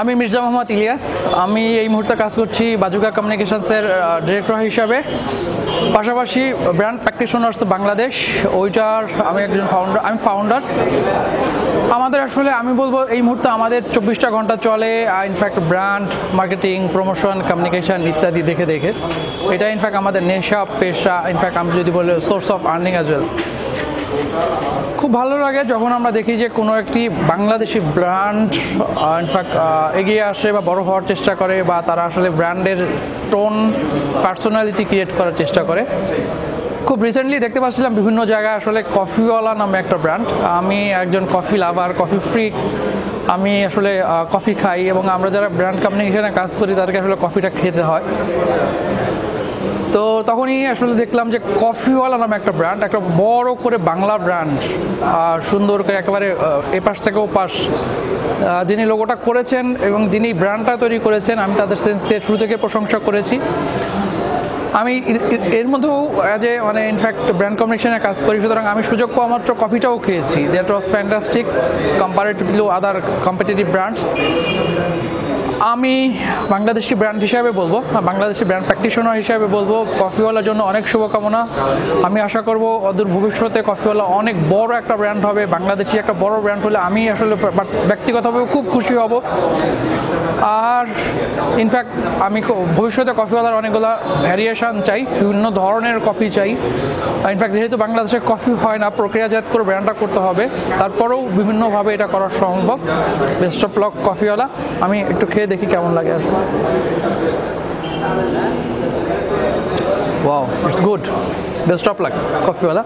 আমি মির্জা মোহাম্মদ ইলিয়াস। আমি এই মুহূর্তে কাজ করছি বাজুকা কমিউনিকেশনসের ডিরেক্টর হিসাবে। পাশাপাশি ব্র্যান্ড প্র্যাকটিশনার্স বাংলাদেশ, ওইটার আমি একজন ফাউন্ডার আমি ফাউন্ডার আমাদের আসলে, আমি বলব এই মুহূর্তে আমাদের চব্বিশটা ঘণ্টা চলে in fact brand marketing promotion communication ইত্যাদি দেখে দেখে। এটা ইনফ্যাক্ট আমাদের নেশা, পেশা ইনফ্যাক্ট আমি যদি বলি source of earning as well খুব ভালো লাগে যখন আমরা দেখি যে কোনো একটি বাংলাদেশি ব্র্যান্ড ইনফ্যাক্ট এগিয়ে আসে বা বড় হওয়ার চেষ্টা করে বা তারা আসলে ব্র্যান্ডের টোন পার্সোনালিটি ক্রিয়েট করার চেষ্টা করে। খুব রিসেন্টলি দেখতে পাচ্ছিলাম বিভিন্ন জায়গায় আসলে কফিওয়ালা নামে একটা ব্র্যান্ড আমি একজন কফি লাভার কফি ফ্রিক আমি আসলে কফি খাই এবং আমরা যারা ব্র্যান্ড কমিউনিকেশনে কাজ করি, তাদেরকে আসলে কফিটা খেতে হয়। তখনই আসলে দেখলাম যে কফিওয়ালা নামে একটা ব্র্যান্ড একটা বড় করে বাংলা ব্র্যান্ড আর সুন্দর করে একেবারে এপাশ থেকে ওপাশ যিনি লোগোটা করেছেন এবং যিনি ব্র্যান্ডটা তৈরি করেছেন, আমি তাদের সেন্স দিয়ে শুরু থেকে প্রশংসা করেছি। আমি এর মধ্যেও অ্যাজ এ মানে ইনফ্যাক্ট ব্র্যান্ড কমিউনিকেশনে কাজ করি, সুতরাং আমি সুযোগ পাওয়া মাত্র কফিটাও খেয়েছি। That was fantastic comparative to other competitive brands আমি বাংলাদেশি ব্র্যান্ড হিসাবে বলব, বাংলাদেশি ব্র্যান্ড প্র্যাকটিশনার হিসাবে বলব কফিওয়ালার জন্য অনেক শুভকামনা। আমি আশা করব, অদূর ভবিষ্যতে কফিওয়ালা অনেক বড় একটা ব্র্যান্ড হবে, বাংলাদেশি একটা বড় ব্র্যান্ড হলে আমি আসলে ব্যক্তিগতভাবে খুব খুশি হব। আর ইনফ্যাক্ট আমি ভবিষ্যতে কফিওয়ালার অনেকগুলো ভ্যারিয়েশন চাই, বিভিন্ন ধরনের কফি চাই। ইনফ্যাক্ট যেহেতু বাংলাদেশে কফি হয় না, প্রক্রিয়াজাত করে ব্র্যান্ডটা করতে হবে, তারপরেও বিভিন্নভাবে এটা করা সম্ভব। বেস্ট অফ লক কফিওয়ালা আমি একটু খেয়ে দেখি কেমন লাগে আর। Wow it's good best of luck কফিওয়ালা